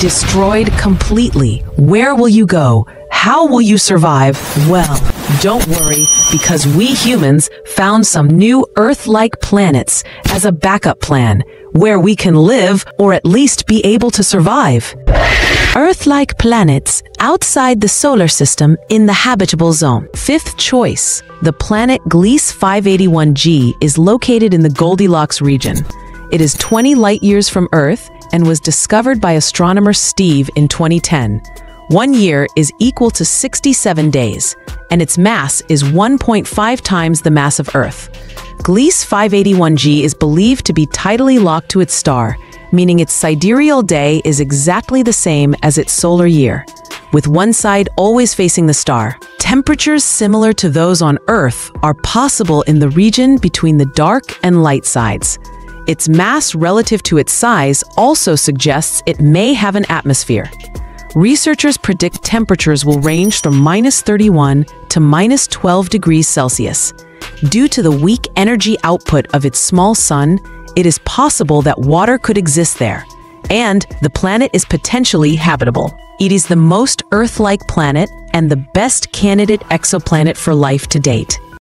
destroyed completely. Where will you go? How will you survive? Well, don't worry, because we humans found some new Earth-like planets as a backup plan, where we can live or at least be able to survive. Earth-like planets outside the solar system in the habitable zone. Fifth choice. The planet Gliese 581g is located in the Goldilocks region. It is 20 light years from Earth and was discovered by astronomer Steve in 2010. One year is equal to 67 days, and its mass is 1.5 times the mass of Earth. Gliese 581g is believed to be tidally locked to its star, meaning its sidereal day is exactly the same as its solar year, with one side always facing the star. Temperatures similar to those on Earth are possible in the region between the dark and light sides. Its mass relative to its size also suggests it may have an atmosphere. Researchers predict temperatures will range from minus 31 to minus 12 degrees Celsius. Due to the weak energy output of its small sun, it is possible that water could exist there, and the planet is potentially habitable. It is the most Earth-like planet and the best candidate exoplanet for life to date.